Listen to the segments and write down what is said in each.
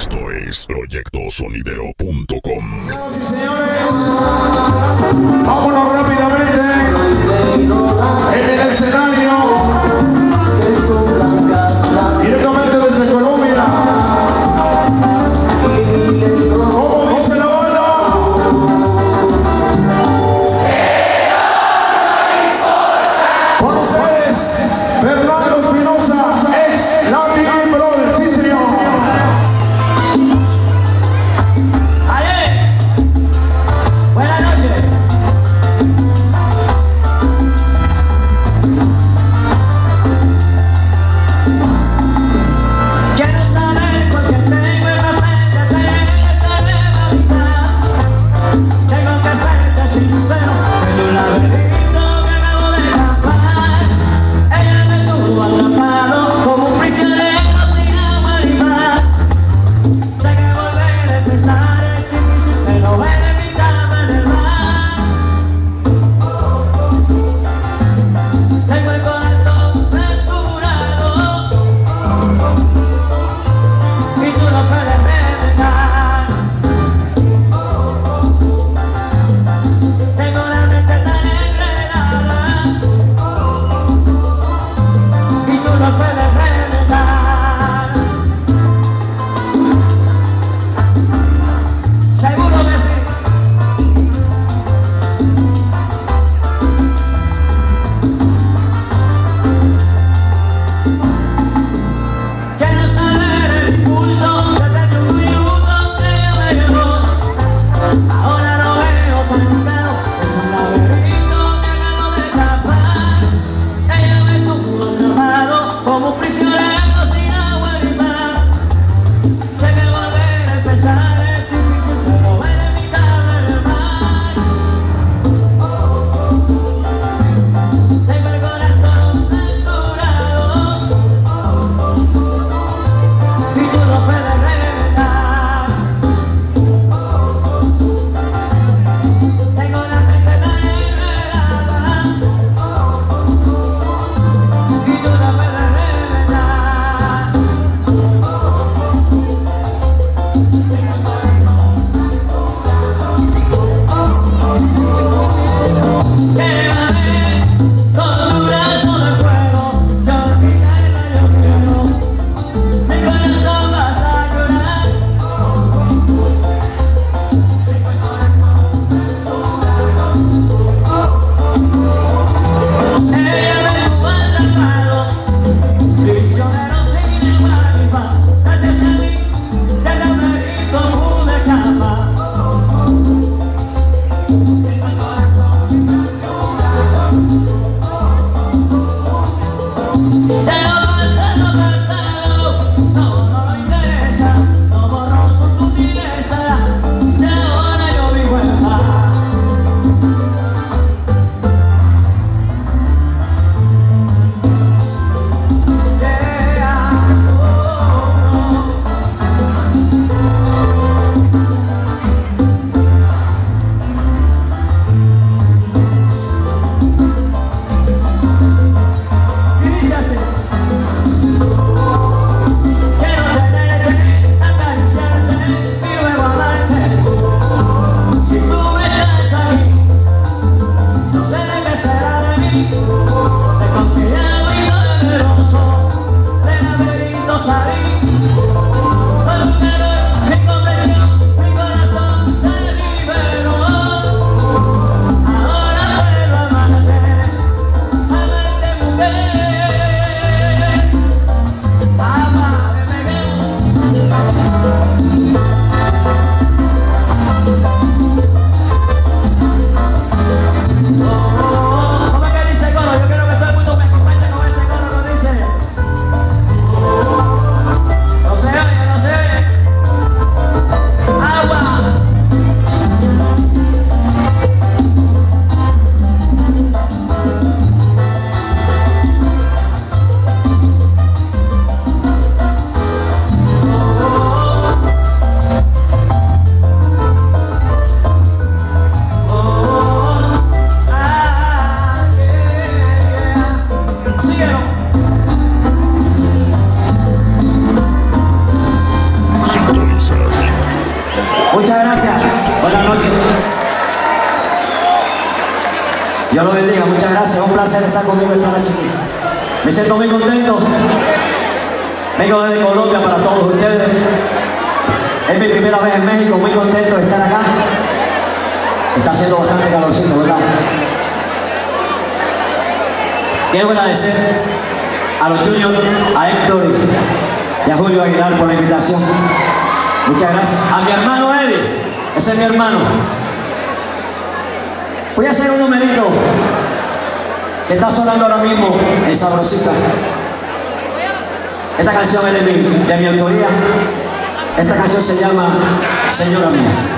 Esto es proyectosonidero.com. Señores, vámonos rápidamente en el escenario pasaré. Desde Colombia para todos ustedes. Es mi primera vez en México, muy contento de estar acá. Está haciendo bastante calorcito, ¿verdad? Quiero agradecer a los juniors, a Héctor y a Julio Aguilar por la invitación. Muchas gracias. A mi hermano Eddie, ese es mi hermano. Voy a hacer un numerito que está sonando ahora mismo en Sabrosita. Esta canción es de mi, de mi autoría. Esta canción se llama Señora Mía.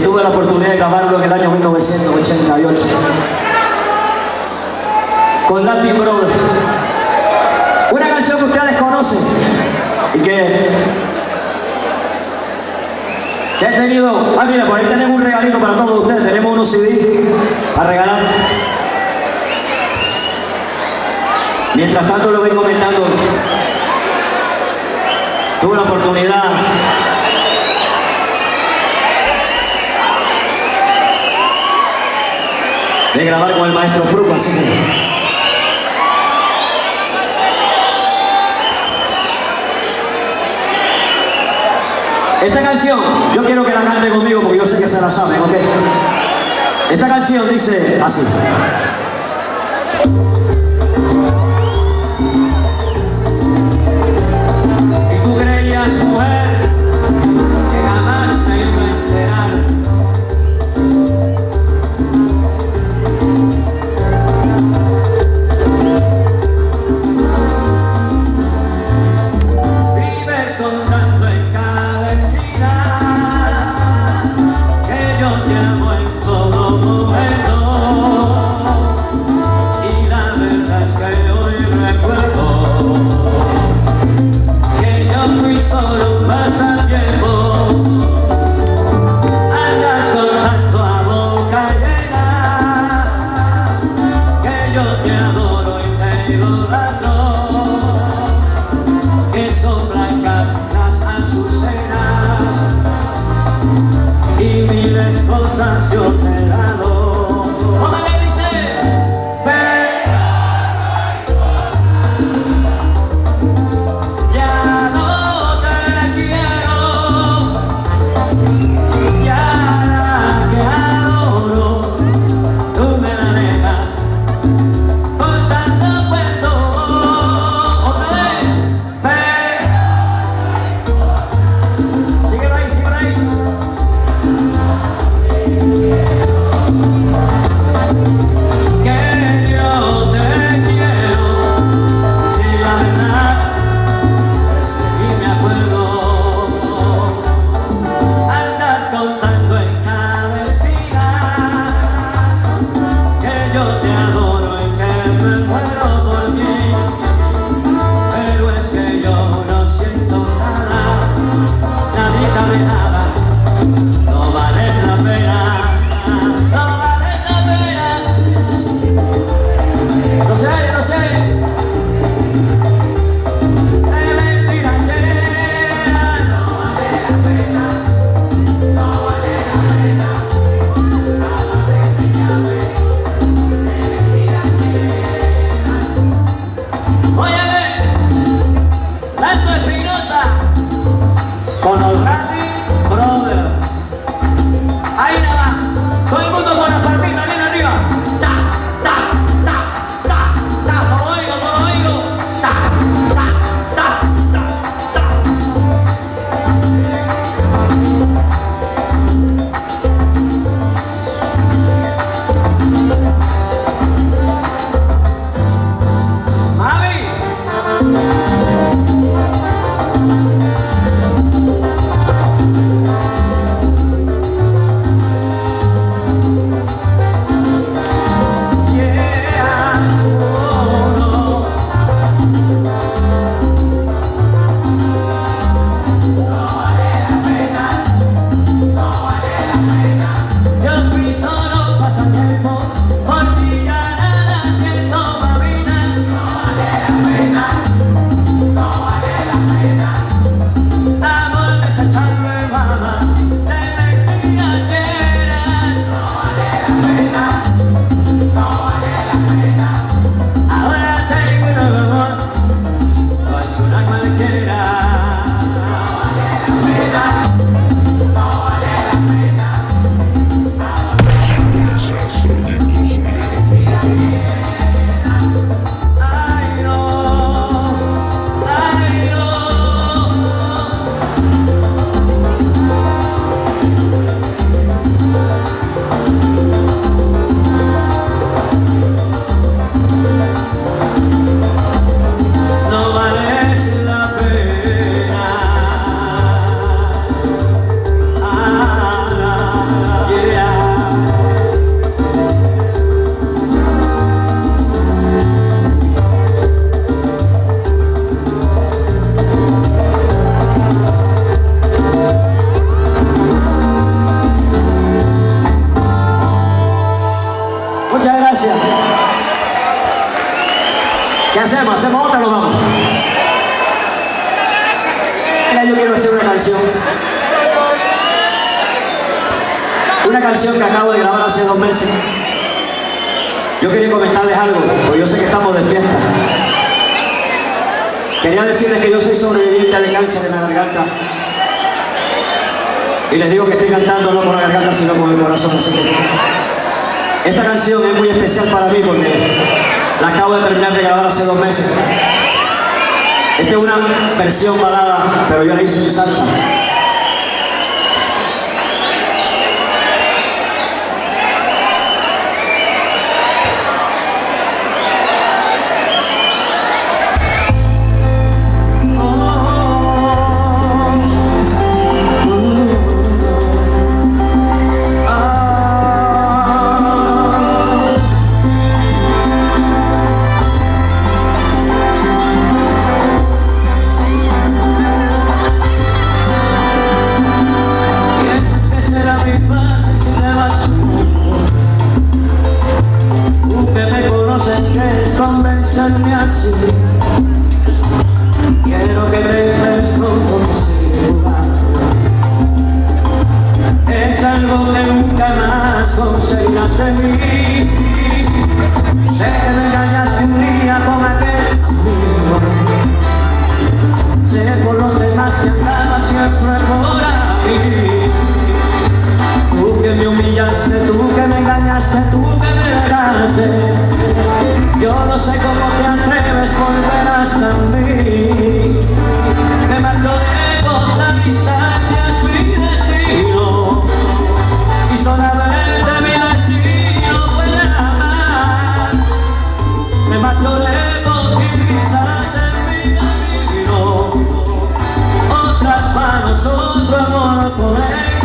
tuve la oportunidad de grabarlo en el año 1988 con Latin Brothers. Una canción que ustedes conocen y que, que he tenido... Ah, mira, por ahí tenemos un regalito para todos ustedes. Tenemos unos CD para regalar. Mientras tanto lo voy comentando. Tuve la oportunidad de grabar con el maestro Fruco, así que... Esta canción, yo quiero que la cante conmigo porque yo sé que se la saben, ¿ok? Esta canción dice así. Hacemos? ¿Hacemos otra o vamos? Yo quiero hacer una canción. Una canción que acabo de grabar hace dos meses. Yo quería comentarles algo, porque yo sé que estamos de fiesta. Quería decirles que yo soy sobreviviente de cáncer en la garganta. Y les digo que estoy cantando no con la garganta, sino con el corazón. Así que esta canción es muy especial para mí porque la acabo de terminar de grabar hace dos meses. Esta es una versión balada, pero yo la hice en salsa. Que nunca más conseguirás de mí Otras manos, otro amor poder